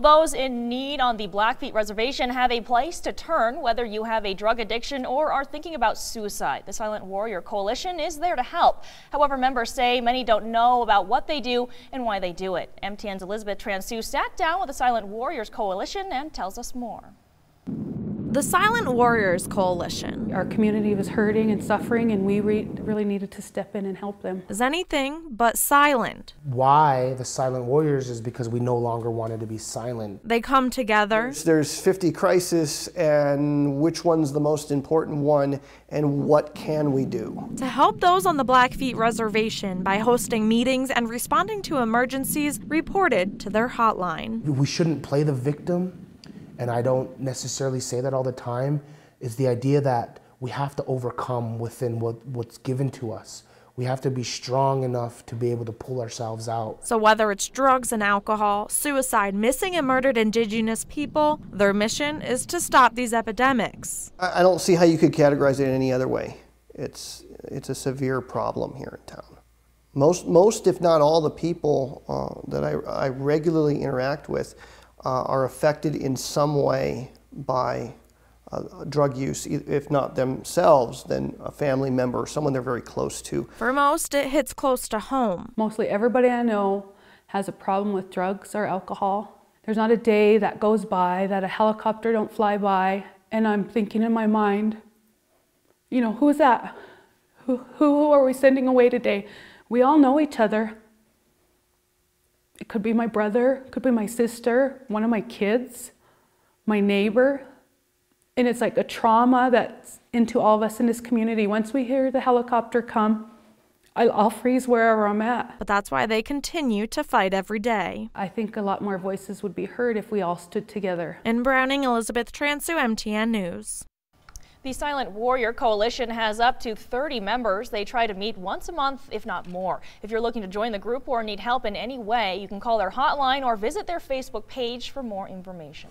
Well, those in need on the Blackfeet Reservation have a place to turn whether you have a drug addiction or are thinking about suicide. The Silent Warrior Coalition is there to help. However, members say many don't know about what they do and why they do it. MTN's Elizabeth Transu sat down with the Silent Warriors Coalition and tells us more. The Silent Warriors Coalition. Our community was hurting and suffering, and we re really needed to step in and help them. Is anything but silent. Why the Silent Warriors is because we no longer wanted to be silent. They come together. There's, there's 50 crises, and which one's the most important one, and what can we do? To help those on the Blackfeet Reservation by hosting meetings and responding to emergencies reported to their hotline. We shouldn't play the victim and I don't necessarily say that all the time, is the idea that we have to overcome within what, what's given to us. We have to be strong enough to be able to pull ourselves out. So, whether it's drugs and alcohol, suicide, missing and murdered Indigenous people, their mission is to stop these epidemics. I don't see how you could categorize it any other way. It's, it's a severe problem here in town. Most, most if not all, the people uh, that I, I regularly interact with uh, are affected in some way by uh, drug use, if not themselves, then a family member, or someone they're very close to. For most, it hits close to home. Mostly everybody I know has a problem with drugs or alcohol. There's not a day that goes by that a helicopter don't fly by and I'm thinking in my mind, you know, who's that? Who, who are we sending away today? We all know each other. Could be my brother, could be my sister, one of my kids, my neighbor. And it's like a trauma that's into all of us in this community. Once we hear the helicopter come, I'll freeze wherever I'm at. But that's why they continue to fight every day. I think a lot more voices would be heard if we all stood together. In Browning, Elizabeth Transu, MTN News. The Silent Warrior Coalition has up to 30 members. They try to meet once a month, if not more. If you're looking to join the group or need help in any way, you can call their hotline or visit their Facebook page for more information.